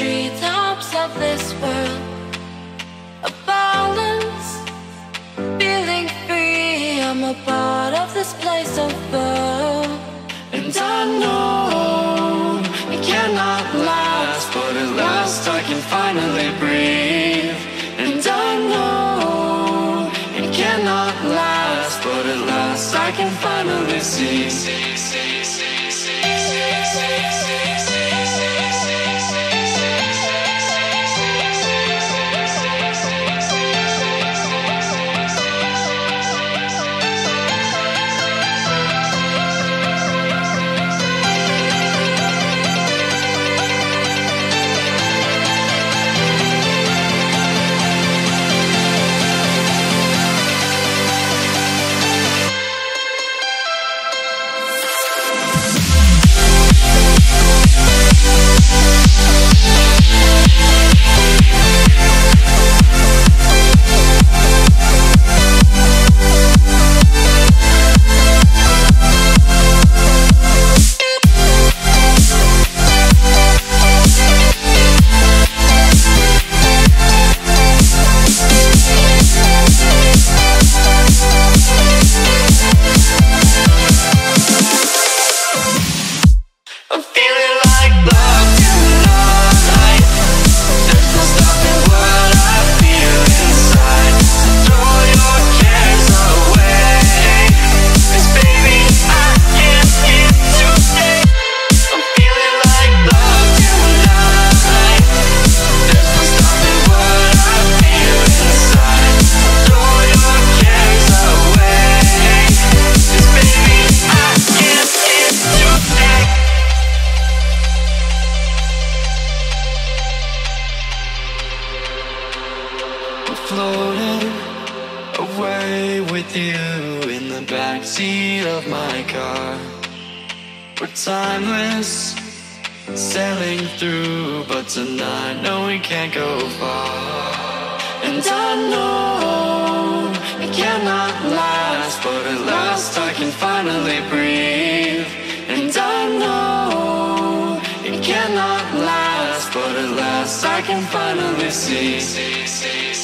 treetops of this world. A balance, feeling free. I'm a part of this place of birth And I know it cannot last But at last I can finally breathe. And I know it cannot last But at last I can finally see. With you in the backseat of my car. We're timeless, sailing through, but tonight, no, we can't go far. And I know it cannot last, but at last I can finally breathe. And I know it cannot last, but at last I can finally see. see, see,